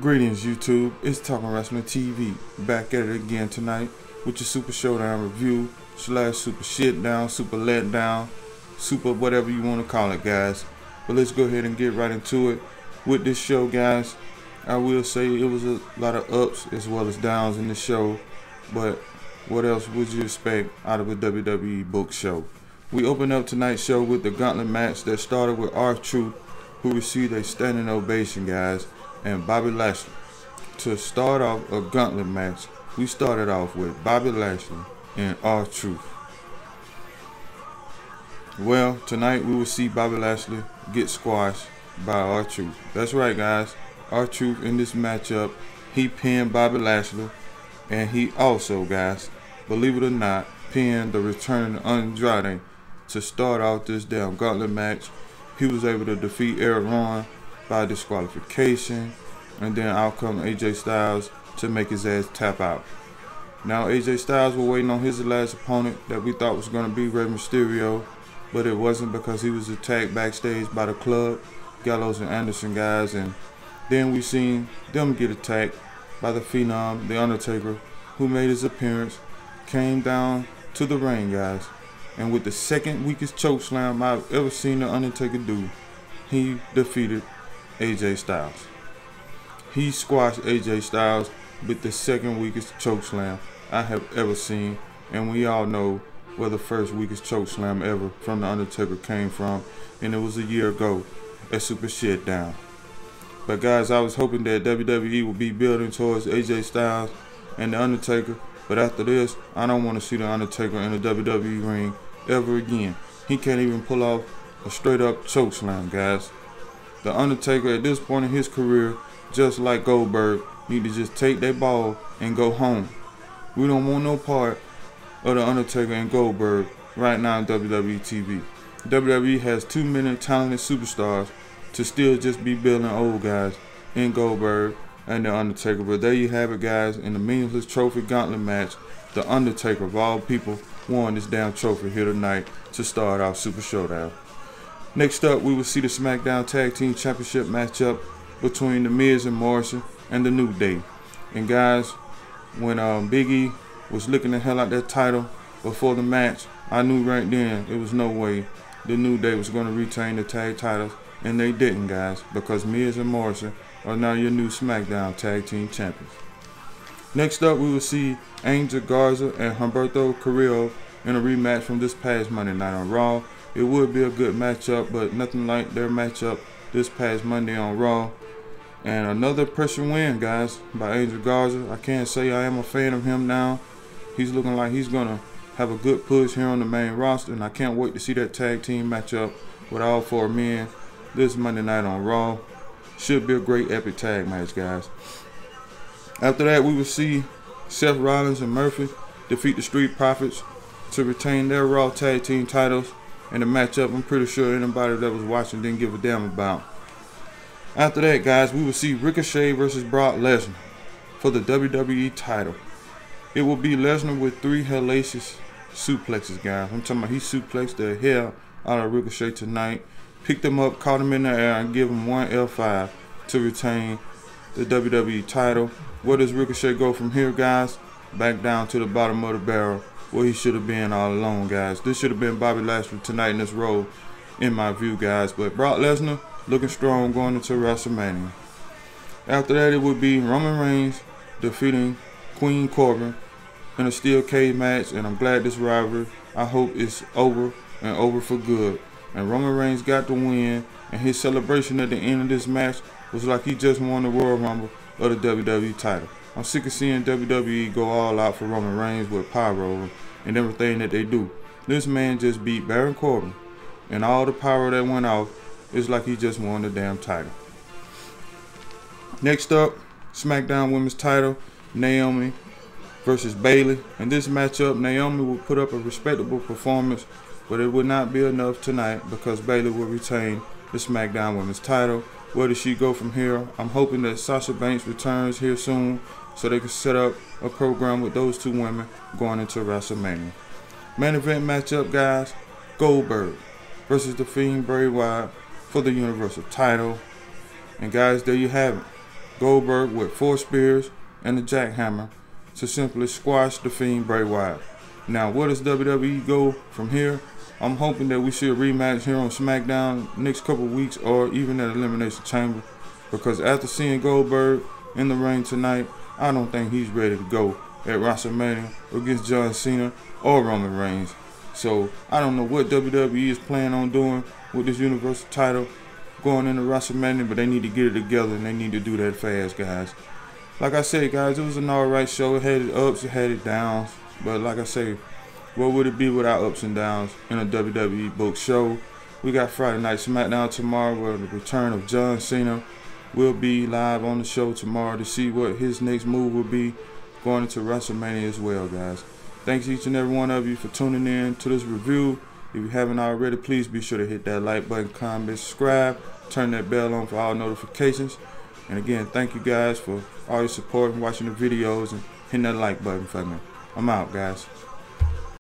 Greetings, YouTube. It's Talking Wrestling TV. Back at it again tonight with your Super Showdown review slash Super Shit Down, Super Let Down, Super whatever you want to call it, guys. But let's go ahead and get right into it. With this show, guys, I will say it was a lot of ups as well as downs in the show. But what else would you expect out of a WWE book show? We open up tonight's show with the gauntlet match that started with R-Truth, who received a standing ovation, guys and Bobby Lashley. To start off a gauntlet match, we started off with Bobby Lashley and R-Truth. Well, tonight we will see Bobby Lashley get squashed by R-Truth. That's right, guys. R-Truth in this matchup, he pinned Bobby Lashley, and he also, guys, believe it or not, pinned the returning Andrade to start off this damn gauntlet match. He was able to defeat Eric Rowan by disqualification, and then out come AJ Styles to make his ass tap out. Now AJ Styles was waiting on his last opponent that we thought was going to be Rey Mysterio, but it wasn't because he was attacked backstage by the club, Gallows and Anderson guys, and then we seen them get attacked by the Phenom, The Undertaker, who made his appearance, came down to the ring, guys, and with the second weakest choke slam I've ever seen The Undertaker do, he defeated AJ Styles. He squashed AJ Styles with the second weakest choke slam I have ever seen, and we all know where the first weakest choke slam ever from The Undertaker came from, and it was a year ago at Super Shit Down. But guys, I was hoping that WWE would be building towards AJ Styles and The Undertaker, but after this, I don't want to see The Undertaker in the WWE ring ever again. He can't even pull off a straight up choke slam, guys. The Undertaker at this point in his career, just like Goldberg, need to just take that ball and go home. We don't want no part of The Undertaker and Goldberg right now on WWE TV. WWE has too many talented superstars to still just be building old guys in Goldberg and The Undertaker. But there you have it, guys, in the meaningless trophy gauntlet match. The Undertaker, of all people, won this damn trophy here tonight to start off Super Showdown. Next up, we will see the SmackDown Tag Team Championship matchup between The Miz and Morrison and The New Day. And guys, when um, Big E was looking the hell out that title before the match, I knew right then it was no way The New Day was going to retain the tag titles. And they didn't, guys, because Miz and Morrison are now your new SmackDown Tag Team Champions. Next up, we will see Angel Garza and Humberto Carrillo in a rematch from this past Monday night on Raw it would be a good matchup, but nothing like their matchup this past Monday on Raw. And another pressure win, guys, by Angel Garza. I can't say I am a fan of him now. He's looking like he's going to have a good push here on the main roster, and I can't wait to see that tag team matchup with all four men this Monday night on Raw. Should be a great epic tag match, guys. After that, we will see Seth Rollins and Murphy defeat the Street Profits to retain their Raw tag team titles and the matchup I'm pretty sure anybody that was watching didn't give a damn about. After that, guys, we will see Ricochet versus Brock Lesnar for the WWE title. It will be Lesnar with three hellacious suplexes, guys. I'm talking about he suplexed the hell out of Ricochet tonight, picked him up, caught him in the air, and give him one F5 to retain the WWE title. Where does Ricochet go from here, guys? Back down to the bottom of the barrel where he should have been all along, guys. This should have been Bobby Lashley tonight in this role, in my view, guys. But Brock Lesnar looking strong going into WrestleMania. After that, it would be Roman Reigns defeating Queen Corbin in a steel cage match, and I'm glad this rivalry. I hope it's over and over for good. And Roman Reigns got the win, and his celebration at the end of this match was like he just won the Royal Rumble of the WWE title. I'm sick of seeing WWE go all out for Roman Reigns with pyro and everything that they do. This man just beat Baron Corbin, and all the power that went off is like he just won the damn title. Next up, SmackDown Women's title, Naomi versus Bayley. In this matchup, Naomi will put up a respectable performance, but it would not be enough tonight because Bayley will retain the SmackDown Women's title. Where does she go from here? I'm hoping that Sasha Banks returns here soon so they can set up a program with those two women going into WrestleMania. Main event matchup, guys Goldberg versus The Fiend Bray Wyatt for the Universal title. And guys, there you have it. Goldberg with four spears and a jackhammer to simply squash the Fiend Bray Wyatt. Now, where does WWE go from here? I'm hoping that we see a rematch here on SmackDown next couple weeks or even at Elimination Chamber. Because after seeing Goldberg in the ring tonight, I don't think he's ready to go at WrestleMania against John Cena or Roman Reigns. So I don't know what WWE is planning on doing with this Universal title going into WrestleMania, but they need to get it together and they need to do that fast, guys. Like I said, guys, it was an alright show. It had its ups, it had its downs. But like I say, what would it be without ups and downs in a WWE book show? We got Friday Night SmackDown tomorrow where the return of John Cena will be live on the show tomorrow to see what his next move will be going into WrestleMania as well, guys. Thanks each and every one of you for tuning in to this review. If you haven't already, please be sure to hit that like button, comment, subscribe, turn that bell on for all notifications. And again, thank you guys for all your support and watching the videos and hitting that like button for me. I'm out, guys.